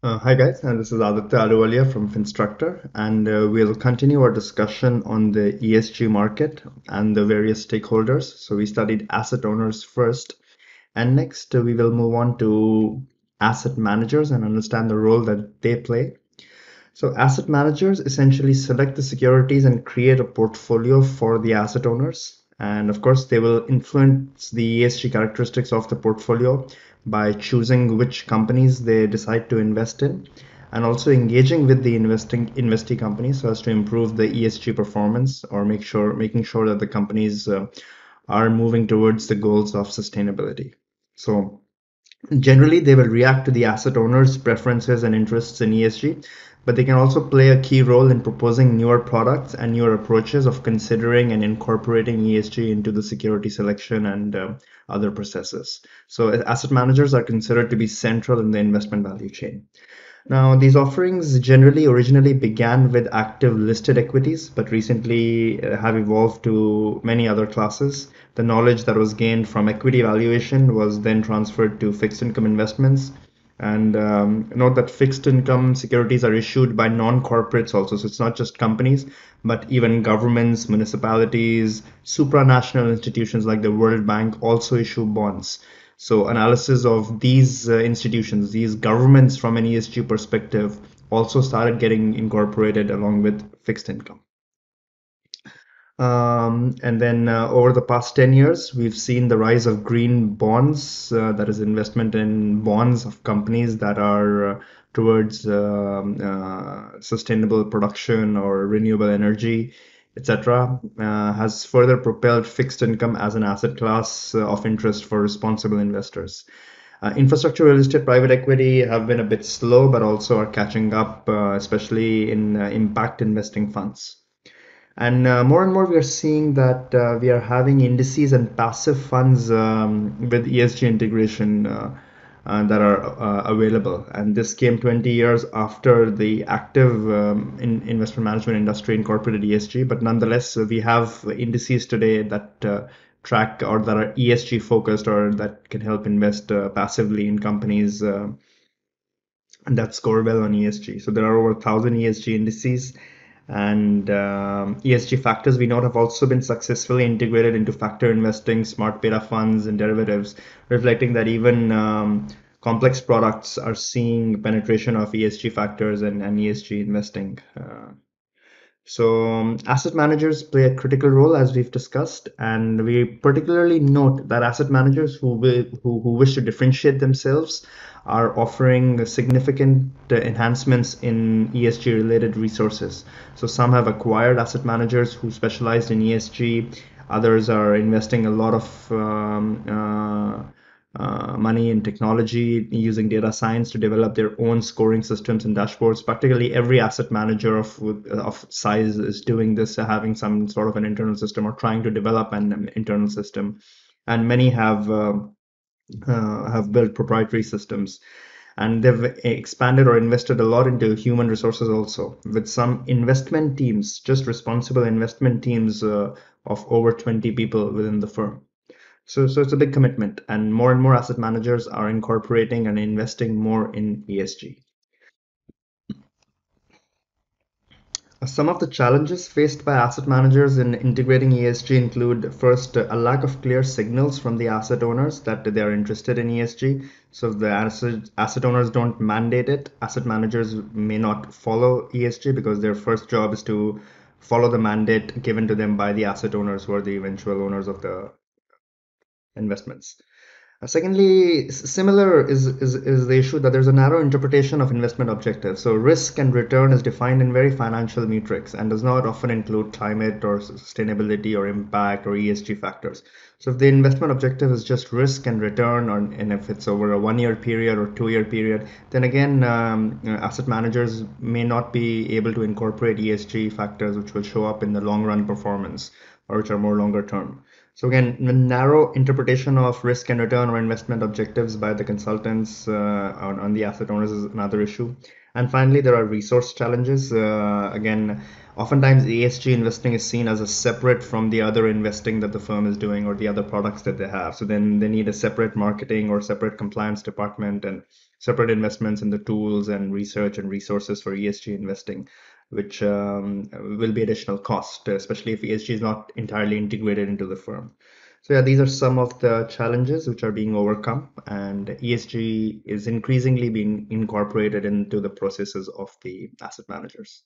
Uh, hi guys, and this is Aditya Ahluwalia from Finstructor, and uh, we'll continue our discussion on the ESG market and the various stakeholders. So we studied asset owners first, and next uh, we will move on to asset managers and understand the role that they play. So asset managers essentially select the securities and create a portfolio for the asset owners. And of course, they will influence the ESG characteristics of the portfolio by choosing which companies they decide to invest in and also engaging with the investing investee companies so as to improve the ESG performance or make sure making sure that the companies uh, are moving towards the goals of sustainability. So generally they will react to the asset owners preferences and interests in ESG but they can also play a key role in proposing newer products and newer approaches of considering and incorporating ESG into the security selection and uh, other processes. So asset managers are considered to be central in the investment value chain. Now, these offerings generally originally began with active listed equities, but recently uh, have evolved to many other classes. The knowledge that was gained from equity valuation was then transferred to fixed income investments, and um, note that fixed income securities are issued by non-corporates also. So it's not just companies, but even governments, municipalities, supranational institutions like the World Bank also issue bonds. So analysis of these uh, institutions, these governments from an ESG perspective also started getting incorporated along with fixed income. Um, and then uh, over the past 10 years, we've seen the rise of green bonds, uh, that is investment in bonds of companies that are uh, towards um, uh, sustainable production or renewable energy, etc., uh, has further propelled fixed income as an asset class uh, of interest for responsible investors. infrastructure, real estate, private equity have been a bit slow, but also are catching up, especially in impact investing funds. And uh, more and more, we are seeing that uh, we are having indices and passive funds um, with ESG integration uh, uh that are uh, available. And this came 20 years after the active um, in investment management industry incorporated ESG. But nonetheless, we have indices today that track or that are ESG focused or that can help invest passively in companies that score well on ESG. So there are over 1,000 ESG indices and um, ESG factors we know have also been successfully integrated into factor investing, smart beta funds, and derivatives, reflecting that even um, complex products are seeing penetration of ESG factors and, and ESG investing. Uh, so um, asset managers play a critical role as we've discussed, and we particularly note that asset managers who, will, who, who wish to differentiate themselves are offering significant uh, enhancements in ESG related resources. So some have acquired asset managers who specialized in ESG. Others are investing a lot of um, uh, uh, money in technology using data science to develop their own scoring systems and dashboards. Practically every asset manager of of size is doing this, having some sort of an internal system or trying to develop an internal system. And many have uh, uh, have built proprietary systems and they've expanded or invested a lot into human resources also with some investment teams just responsible investment teams uh, of over 20 people within the firm so so it's a big commitment and more and more asset managers are incorporating and investing more in esg Some of the challenges faced by asset managers in integrating ESG include first a lack of clear signals from the asset owners that they are interested in ESG. So the asset, asset owners don't mandate it, asset managers may not follow ESG because their first job is to follow the mandate given to them by the asset owners who are the eventual owners of the investments. Uh, secondly, similar is, is, is the issue that there's a narrow interpretation of investment objectives. So risk and return is defined in very financial metrics and does not often include climate or sustainability or impact or ESG factors. So if the investment objective is just risk and return, or and if it's over a one-year period or two-year period, then again, um, asset managers may not be able to incorporate ESG factors, which will show up in the long-run performance or which are more longer term. So again, the narrow interpretation of risk and return or investment objectives by the consultants uh, on, on, the asset owners is another issue. And finally, there are resource challenges. Uh, again, oftentimes ESG investing is seen as a separate from the other investing that the firm is doing or the other products that they have. So then they need a separate marketing or separate compliance department and separate investments in the tools and research and resources for ESG investing, which um, will be additional cost, especially if ESG is not entirely integrated into the firm. So yeah, these are some of the challenges which are being overcome, and ESG is increasingly being incorporated into the processes of the asset managers.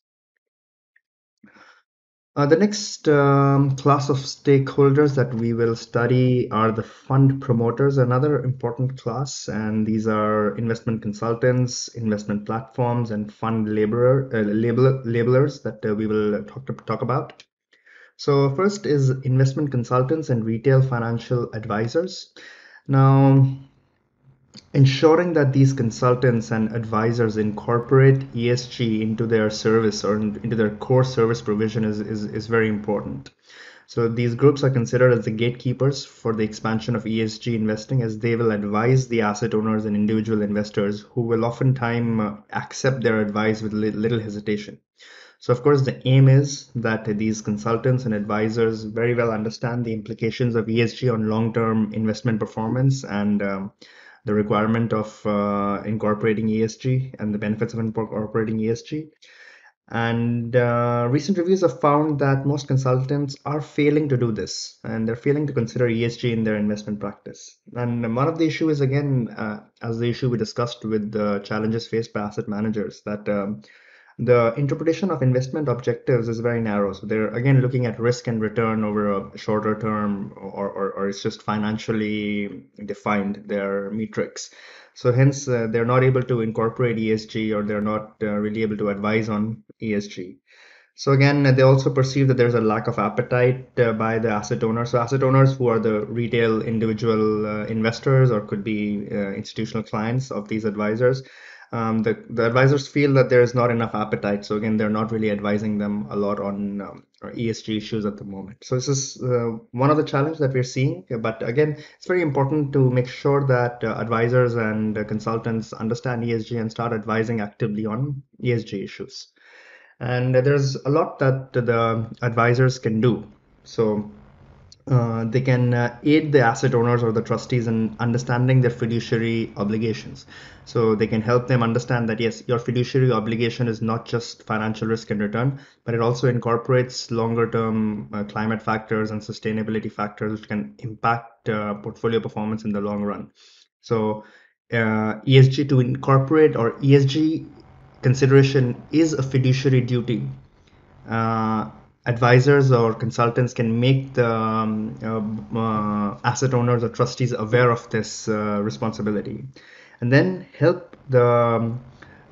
Uh, the next um, class of stakeholders that we will study are the fund promoters, another important class, and these are investment consultants, investment platforms, and fund laborer, uh, labeler, labelers that uh, we will talk, to, talk about. So first is investment consultants and retail financial advisors. Now, ensuring that these consultants and advisors incorporate ESG into their service or into their core service provision is, is, is very important. So these groups are considered as the gatekeepers for the expansion of ESG investing as they will advise the asset owners and individual investors who will oftentimes accept their advice with little hesitation. So of course the aim is that these consultants and advisors very well understand the implications of ESG on long-term investment performance and um, the requirement of uh, incorporating ESG and the benefits of incorporating ESG. And uh, recent reviews have found that most consultants are failing to do this and they're failing to consider ESG in their investment practice. And one of the issues is, again, uh, as the issue we discussed with the challenges faced by asset managers, that um, the interpretation of investment objectives is very narrow. So they're again looking at risk and return over a shorter term, or, or, or it's just financially defined their metrics. So hence uh, they're not able to incorporate ESG or they're not uh, really able to advise on ESG. So again, they also perceive that there's a lack of appetite uh, by the asset owners. So asset owners who are the retail individual uh, investors or could be uh, institutional clients of these advisors, um, the, the advisors feel that there is not enough appetite. So again, they're not really advising them a lot on um, ESG issues at the moment. So this is uh, one of the challenges that we're seeing. But again, it's very important to make sure that uh, advisors and uh, consultants understand ESG and start advising actively on ESG issues. And there's a lot that the advisors can do. So uh, they can uh, aid the asset owners or the trustees in understanding their fiduciary obligations. So they can help them understand that yes, your fiduciary obligation is not just financial risk and return, but it also incorporates longer term uh, climate factors and sustainability factors which can impact uh, portfolio performance in the long run. So uh, ESG to incorporate or ESG consideration is a fiduciary duty advisors or consultants can make the um, uh, uh, asset owners or trustees aware of this uh, responsibility. And then help the um,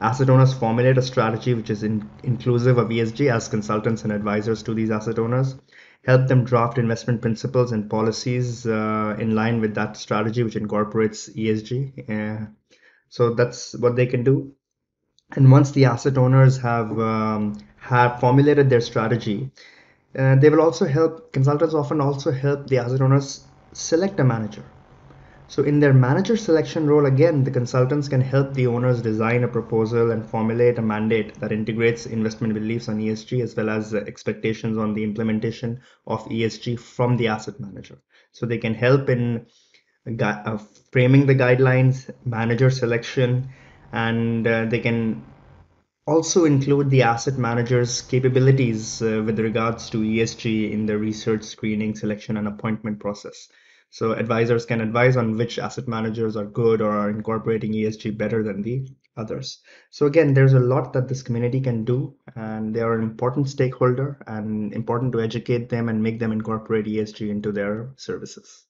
asset owners formulate a strategy which is in, inclusive of ESG as consultants and advisors to these asset owners. Help them draft investment principles and policies uh, in line with that strategy which incorporates ESG so that's what they can do. And once the asset owners have um, have formulated their strategy, uh, they will also help, consultants often also help the asset owners select a manager. So in their manager selection role, again, the consultants can help the owners design a proposal and formulate a mandate that integrates investment beliefs on ESG as well as expectations on the implementation of ESG from the asset manager. So they can help in uh, framing the guidelines, manager selection, and uh, they can also include the asset manager's capabilities uh, with regards to ESG in the research, screening, selection, and appointment process. So advisors can advise on which asset managers are good or are incorporating ESG better than the others. So again, there's a lot that this community can do, and they are an important stakeholder and important to educate them and make them incorporate ESG into their services.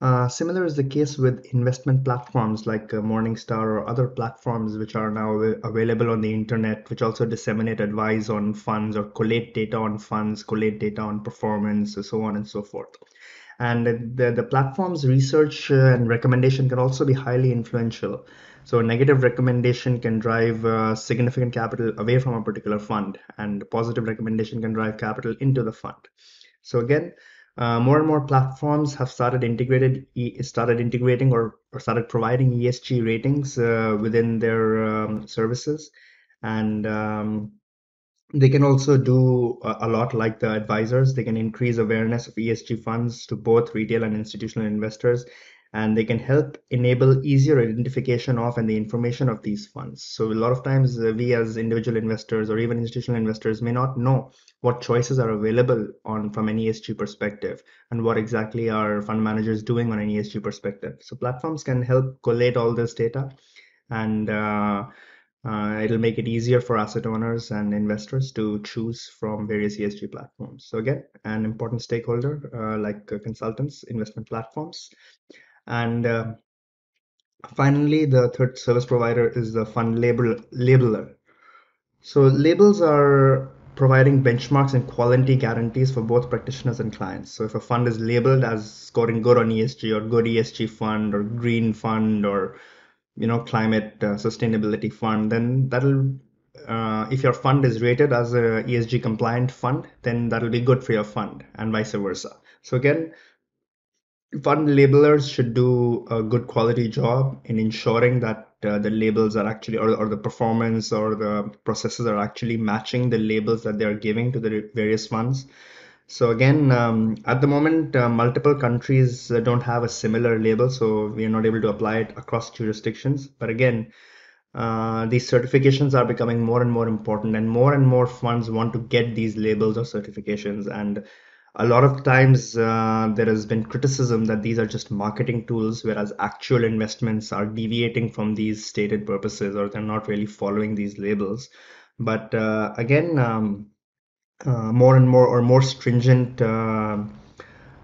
Uh, similar is the case with investment platforms like uh, Morningstar or other platforms which are now available on the internet, which also disseminate advice on funds or collate data on funds, collate data on performance, so on and so forth. And the, the platform's research uh, and recommendation can also be highly influential. So negative recommendation can drive uh, significant capital away from a particular fund, and positive recommendation can drive capital into the fund. So again, uh, more and more platforms have started integrated started integrating or, or started providing ESG ratings uh, within their um, services, and um, they can also do a lot like the advisors. They can increase awareness of ESG funds to both retail and institutional investors, and they can help enable easier identification of and the information of these funds. So a lot of times uh, we as individual investors or even institutional investors may not know what choices are available on from an ESG perspective and what exactly are fund managers doing on an ESG perspective. So platforms can help collate all this data and uh, uh, it'll make it easier for asset owners and investors to choose from various ESG platforms. So again, an important stakeholder uh, like consultants, investment platforms. And uh, finally, the third service provider is the fund label labeler. So labels are providing benchmarks and quality guarantees for both practitioners and clients. So if a fund is labeled as scoring good on ESG or good ESG fund or green fund or you know climate uh, sustainability fund then that'll uh, if your fund is rated as a ESG compliant fund then that'll be good for your fund and vice versa so again fund labelers should do a good quality job in ensuring that uh, the labels are actually or, or the performance or the processes are actually matching the labels that they're giving to the various funds so again, um, at the moment, uh, multiple countries uh, don't have a similar label, so we are not able to apply it across jurisdictions. But again, uh, these certifications are becoming more and more important, and more and more funds want to get these labels or certifications. And a lot of times, uh, there has been criticism that these are just marketing tools, whereas actual investments are deviating from these stated purposes, or they're not really following these labels. But uh, again, um, uh, more and more or more stringent uh,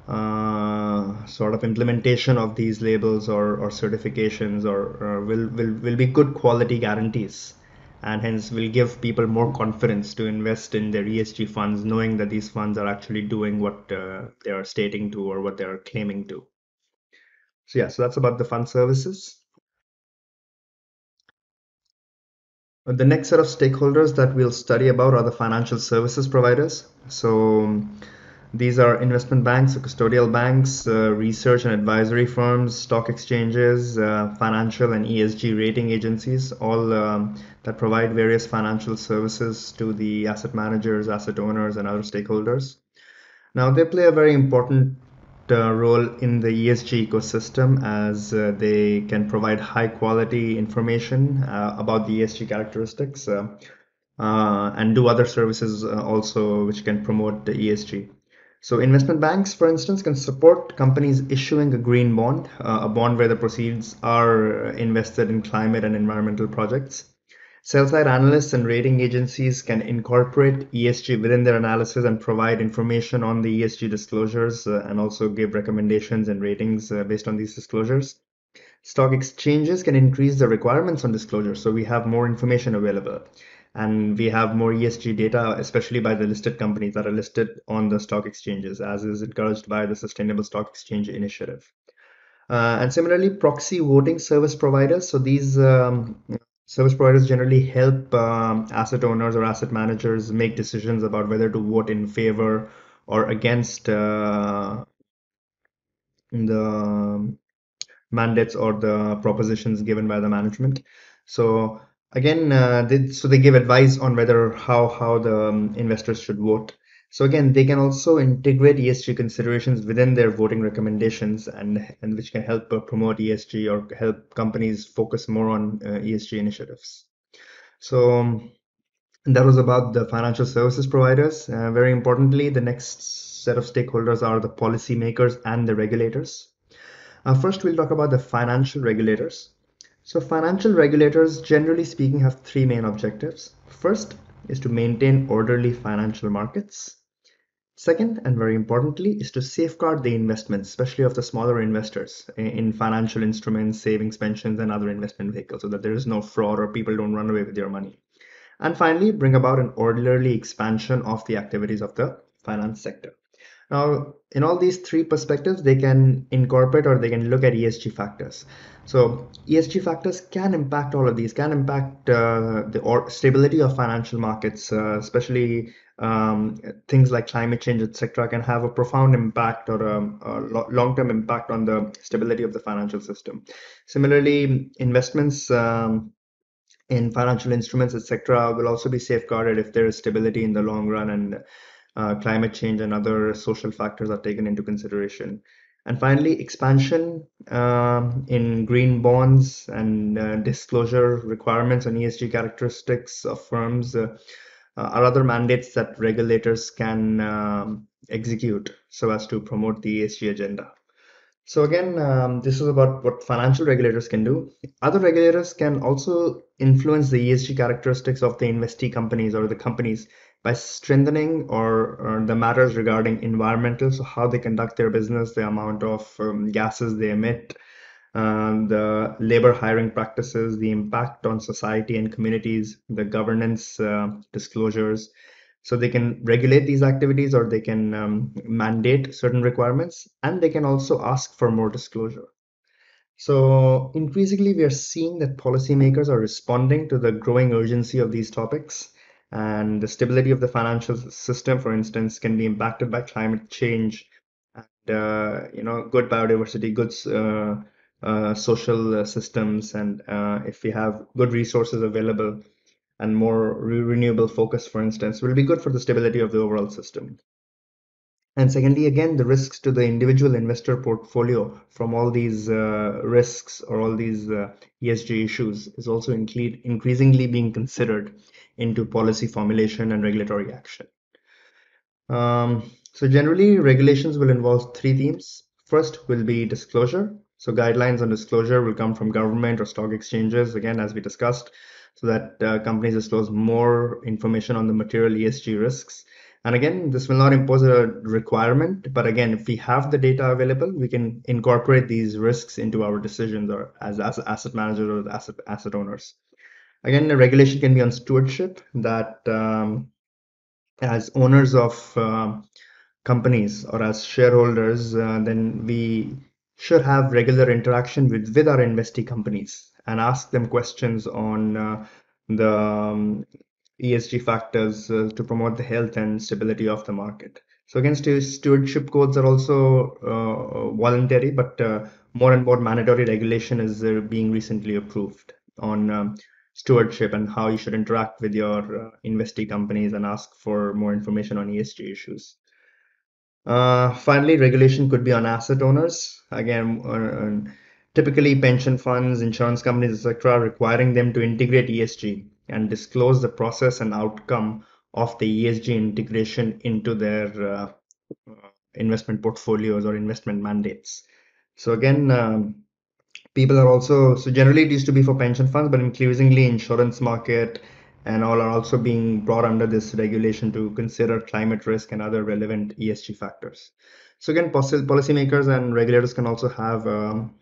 uh, sort of implementation of these labels or, or certifications or, or, will, will, will be good quality guarantees and hence will give people more confidence to invest in their ESG funds knowing that these funds are actually doing what uh, they are stating to or what they are claiming to. So yeah, so that's about the fund services. The next set of stakeholders that we'll study about are the financial services providers. So these are investment banks, custodial banks, uh, research and advisory firms, stock exchanges, uh, financial and ESG rating agencies, all um, that provide various financial services to the asset managers, asset owners, and other stakeholders. Now, they play a very important uh, role in the ESG ecosystem as uh, they can provide high quality information uh, about the ESG characteristics uh, and do other services also which can promote the ESG. So investment banks, for instance, can support companies issuing a green bond, a bond where the proceeds are invested in climate and environmental projects. Sell-side analysts and rating agencies can incorporate ESG within their analysis and provide information on the ESG disclosures uh, and also give recommendations and ratings uh, based on these disclosures. Stock exchanges can increase the requirements on disclosure, so we have more information available. And we have more ESG data, especially by the listed companies that are listed on the stock exchanges, as is encouraged by the Sustainable Stock Exchange Initiative. Uh, and similarly, proxy voting service providers. So these um, service providers generally help um, asset owners or asset managers make decisions about whether to vote in favor or against uh, the mandates or the propositions given by the management. So again, uh, they, so they give advice on whether how how the um, investors should vote. So again, they can also integrate ESG considerations within their voting recommendations and, and which can help uh, promote ESG or help companies focus more on uh, ESG initiatives. So um, that was about the financial services providers. Uh, very importantly, the next set of stakeholders are the policymakers and the regulators. Uh, first, we'll talk about the financial regulators. So financial regulators, generally speaking, have three main objectives. First, is to maintain orderly financial markets. Second, and very importantly, is to safeguard the investments, especially of the smaller investors in financial instruments, savings, pensions, and other investment vehicles, so that there is no fraud or people don't run away with your money. And finally, bring about an orderly expansion of the activities of the finance sector. Now, in all these three perspectives, they can incorporate or they can look at ESG factors. So ESG factors can impact all of these, can impact uh, the or stability of financial markets, uh, especially um, things like climate change, etc., can have a profound impact or a, a long-term impact on the stability of the financial system. Similarly, investments um, in financial instruments, etc., will also be safeguarded if there is stability in the long run and uh, climate change and other social factors are taken into consideration. And finally, expansion um, in green bonds and uh, disclosure requirements and ESG characteristics of firms uh, are other mandates that regulators can um, execute so as to promote the ESG agenda. So again, um, this is about what financial regulators can do. Other regulators can also influence the ESG characteristics of the investee companies or the companies by strengthening or, or the matters regarding environmental, so how they conduct their business, the amount of um, gases they emit, uh, the labor hiring practices, the impact on society and communities, the governance uh, disclosures, so they can regulate these activities or they can um, mandate certain requirements and they can also ask for more disclosure. So increasingly, we are seeing that policymakers are responding to the growing urgency of these topics. And the stability of the financial system, for instance, can be impacted by climate change and uh, you know good biodiversity, good uh, uh, social systems, and uh, if we have good resources available, and more re renewable focus, for instance, will be good for the stability of the overall system. And secondly, again, the risks to the individual investor portfolio from all these uh, risks or all these uh, ESG issues is also increasingly being considered into policy formulation and regulatory action. Um, so generally, regulations will involve three themes. First will be disclosure. So guidelines on disclosure will come from government or stock exchanges, again, as we discussed so that uh, companies disclose more information on the material ESG risks. And again, this will not impose a requirement, but again, if we have the data available, we can incorporate these risks into our decisions or as, as asset managers or asset, asset owners. Again, the regulation can be on stewardship that um, as owners of uh, companies or as shareholders, uh, then we should have regular interaction with, with our investee companies and ask them questions on uh, the um, ESG factors uh, to promote the health and stability of the market. So again, stewardship codes are also uh, voluntary, but uh, more and more mandatory regulation is uh, being recently approved on um, stewardship and how you should interact with your uh, investee companies and ask for more information on ESG issues. Uh, finally, regulation could be on asset owners. Again, typically pension funds, insurance companies, etc., requiring them to integrate ESG and disclose the process and outcome of the ESG integration into their uh, investment portfolios or investment mandates. So again, um, people are also so generally it used to be for pension funds, but increasingly insurance market and all are also being brought under this regulation to consider climate risk and other relevant ESG factors. So again, policymakers and regulators can also have um,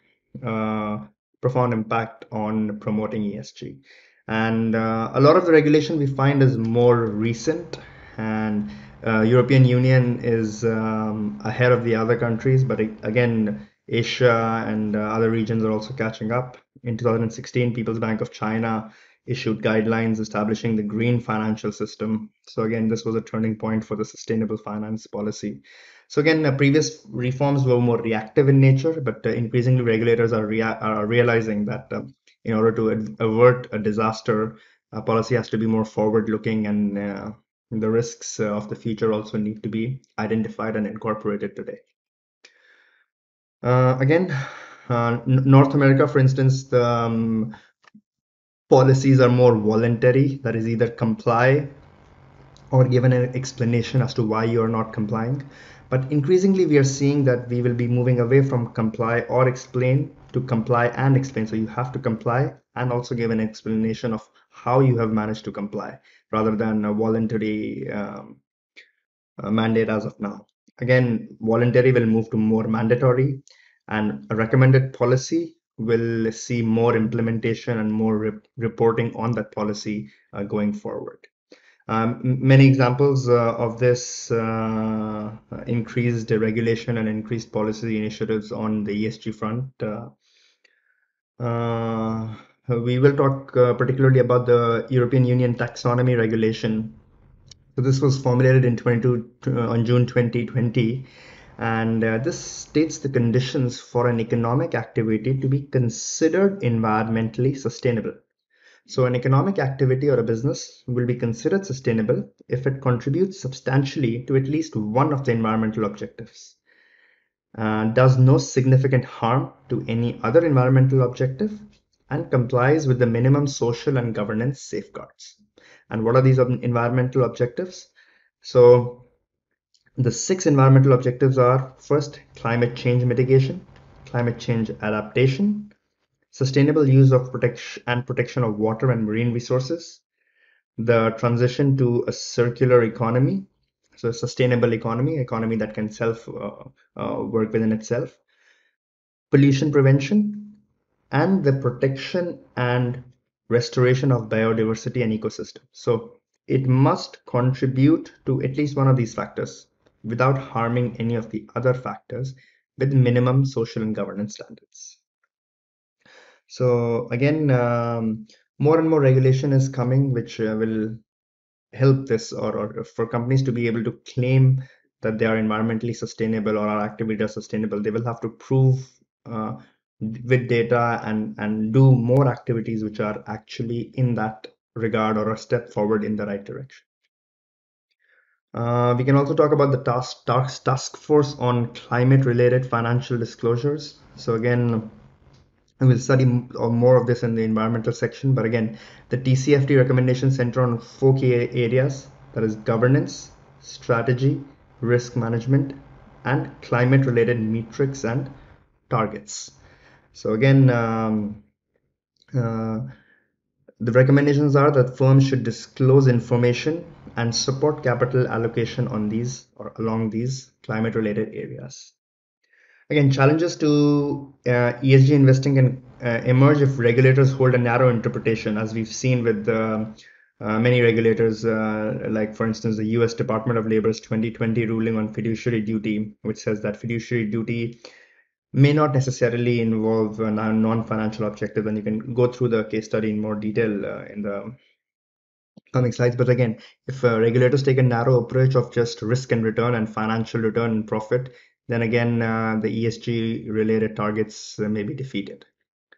uh, profound impact on promoting ESG. And uh, a lot of the regulation we find is more recent and uh, European Union is um, ahead of the other countries, but again, Asia and uh, other regions are also catching up. In 2016, People's Bank of China issued guidelines establishing the green financial system. So again, this was a turning point for the sustainable finance policy. So again, uh, previous reforms were more reactive in nature, but uh, increasingly regulators are, rea are realizing that uh, in order to avert a disaster, policy has to be more forward-looking, and uh, the risks uh, of the future also need to be identified and incorporated today. Uh, again, North America, for instance, the um, policies are more voluntary. That is either comply or given an explanation as to why you are not complying. But increasingly, we are seeing that we will be moving away from comply or explain to comply and explain. So you have to comply and also give an explanation of how you have managed to comply rather than a voluntary um, uh, mandate as of now. Again, voluntary will move to more mandatory and a recommended policy will see more implementation and more re reporting on that policy uh, going forward. Um, many examples uh, of this uh, increased regulation and increased policy initiatives on the ESG front. Uh, uh, we will talk uh, particularly about the European Union taxonomy regulation. So this was formulated in 22 on June 2020, and this states the conditions for an economic activity to be considered environmentally sustainable. So an economic activity or a business will be considered sustainable if it contributes substantially to at least one of the environmental objectives, uh, does no significant harm to any other environmental objective, and complies with the minimum social and governance safeguards. And what are these environmental objectives? So the six environmental objectives are first, climate change mitigation, climate change adaptation, sustainable use of protection and protection of water and marine resources, the transition to a circular economy, so a sustainable economy, economy that can self uh, uh, work within itself, pollution prevention, and the protection and restoration of biodiversity and ecosystem. So it must contribute to at least one of these factors without harming any of the other factors with minimum social and governance standards. So again, um, more and more regulation is coming, which uh, will help this or, or for companies to be able to claim that they are environmentally sustainable or are sustainable. They will have to prove uh, with data and, and do more activities which are actually in that regard or a step forward in the right direction. Uh, we can also talk about the task, task, task force on climate related financial disclosures. So again, and we'll study more of this in the environmental section. But again, the TCFD recommendations center on four key areas that is governance, strategy, risk management, and climate related metrics and targets. So again, um, uh, the recommendations are that firms should disclose information and support capital allocation on these or along these climate related areas. Again, challenges to uh, ESG investing can uh, emerge if regulators hold a narrow interpretation, as we've seen with uh, many regulators, uh, like for instance, the US Department of Labor's 2020 ruling on fiduciary duty, which says that fiduciary duty may not necessarily involve a non-financial objective. And you can go through the case study in more detail uh, in the coming slides. But again, if uh, regulators take a narrow approach of just risk and return and financial return and profit, then again, uh, the ESG related targets uh, may be defeated.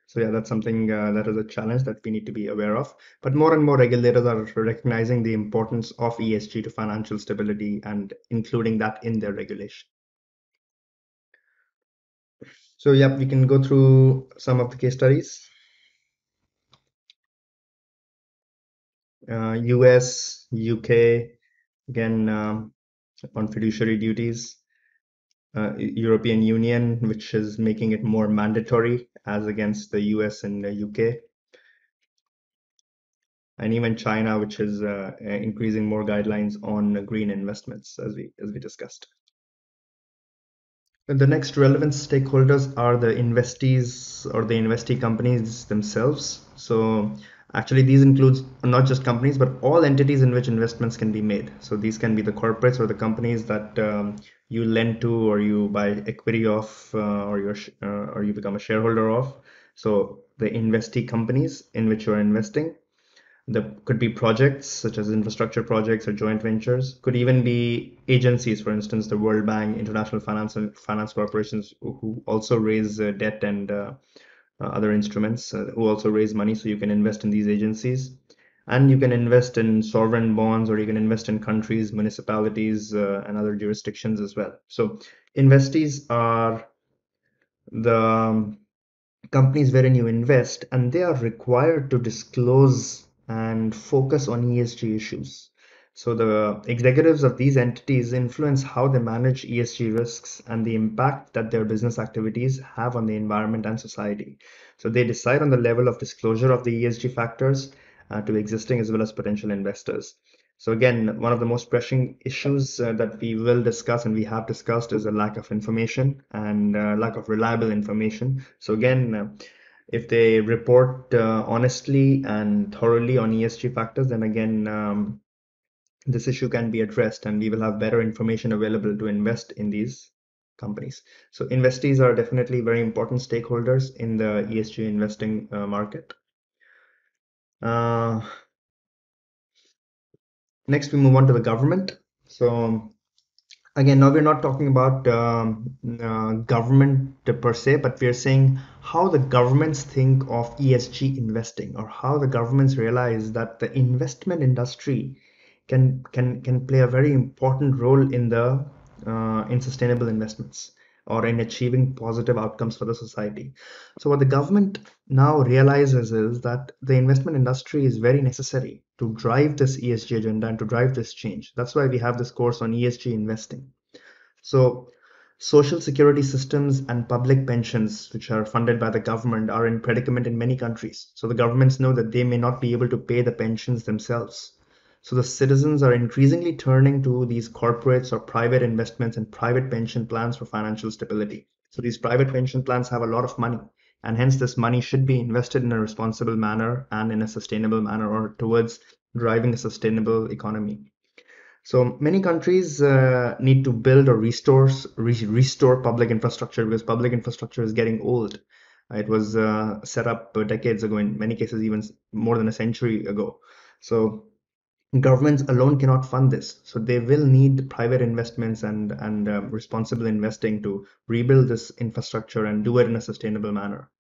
So yeah, that's something uh, that is a challenge that we need to be aware of. But more and more regulators are recognizing the importance of ESG to financial stability and including that in their regulation. So yeah, we can go through some of the case studies. Uh, US, UK, again um, on fiduciary duties uh, European Union, which is making it more mandatory as against the US and the UK. And even China, which is uh, increasing more guidelines on green investments, as we as we discussed. The next relevant stakeholders are the investees or the investee companies themselves. So actually these includes not just companies, but all entities in which investments can be made. So these can be the corporates or the companies that um, you lend to or you buy equity of uh, or you uh, or you become a shareholder of. So the investee companies in which you're investing there could be projects such as infrastructure projects or joint ventures. Could even be agencies for instance the world bank international finance and finance corporations who also raise uh, debt and uh, uh other instruments uh, who also raise money so you can invest in these agencies and you can invest in sovereign bonds or you can invest in countries municipalities uh, and other jurisdictions as well. So investees are the companies wherein you invest and they are required to disclose and focus on esg issues. So the executives of these entities influence how they manage esg risks and the impact that their business activities have on the environment and society. So they decide on the level of disclosure of the esg factors to existing as well as potential investors. So again, one of the most pressing issues uh, that we will discuss and we have discussed is a lack of information and uh, lack of reliable information. So again, uh, if they report uh, honestly and thoroughly on ESG factors, then again, um, this issue can be addressed and we will have better information available to invest in these companies. So investees are definitely very important stakeholders in the ESG investing uh, market. Uh, next, we move on to the government. So again, now we're not talking about um, uh, government per se, but we're saying how the governments think of ESG investing or how the governments realize that the investment industry can can can play a very important role in the uh, in sustainable investments or in achieving positive outcomes for the society. So what the government now realizes is that the investment industry is very necessary to drive this ESG agenda and to drive this change. That's why we have this course on ESG investing. So social security systems and public pensions, which are funded by the government, are in predicament in many countries. So the governments know that they may not be able to pay the pensions themselves. So the citizens are increasingly turning to these corporates or private investments and private pension plans for financial stability. So these private pension plans have a lot of money, and hence this money should be invested in a responsible manner and in a sustainable manner or towards driving a sustainable economy. So many countries uh, need to build or restore re restore public infrastructure because public infrastructure is getting old. It was uh, set up decades ago, in many cases even more than a century ago. So governments alone cannot fund this. So they will need private investments and and um, responsible investing to rebuild this infrastructure and do it in a sustainable manner.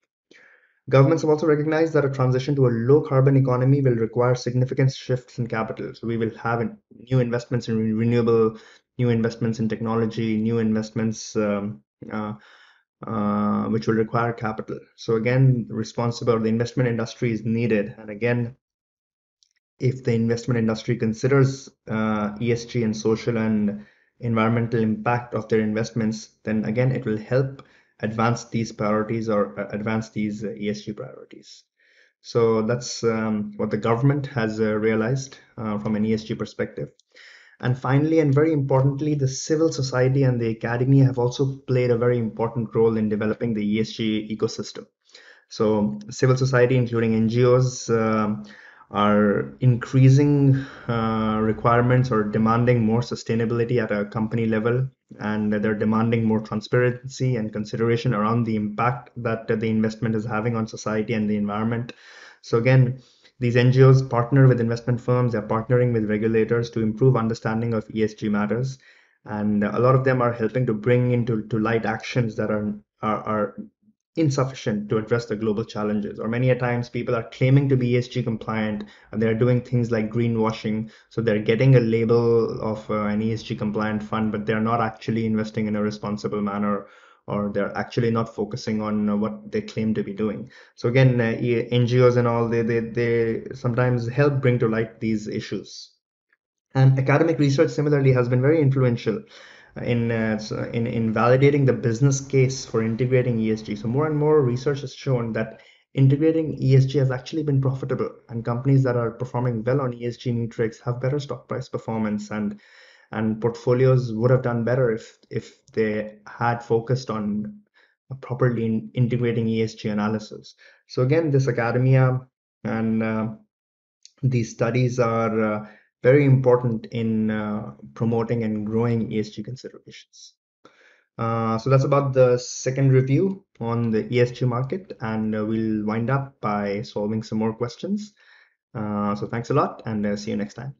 Governments have also recognized that a transition to a low carbon economy will require significant shifts in capital. So we will have new investments in renewable new investments in technology new investments um, uh, uh, which will require capital. So again responsible the investment industry is needed. And again if the investment industry considers uh, ESG and social and environmental impact of their investments, then again, it will help advance these priorities or uh, advance these uh, ESG priorities. So that's um, what the government has uh, realized uh, from an ESG perspective. And finally, and very importantly, the civil society and the academy have also played a very important role in developing the ESG ecosystem. So civil society, including NGOs, um, are increasing uh, requirements or demanding more sustainability at a company level and they're demanding more transparency and consideration around the impact that the investment is having on society and the environment. So again these ngos partner with investment firms they're partnering with regulators to improve understanding of esg matters and a lot of them are helping to bring into to light actions that are are, are insufficient to address the global challenges. Or many a times people are claiming to be esg compliant and they're doing things like greenwashing. So they're getting a label of uh, an esg compliant fund but they're not actually investing in a responsible manner or they're actually not focusing on uh, what they claim to be doing. So again uh, ngos and all they, they they sometimes help bring to light these issues. And academic research similarly has been very influential in, uh, in, in validating the business case for integrating ESG. So more and more research has shown that integrating ESG has actually been profitable and companies that are performing well on ESG metrics have better stock price performance and and portfolios would have done better if if they had focused on properly in integrating ESG analysis. So again, this academia and uh, these studies are uh, very important in uh, promoting and growing ESG considerations. Uh, so that's about the second review on the ESG market, and uh, we'll wind up by solving some more questions. Uh, so thanks a lot, and uh, see you next time.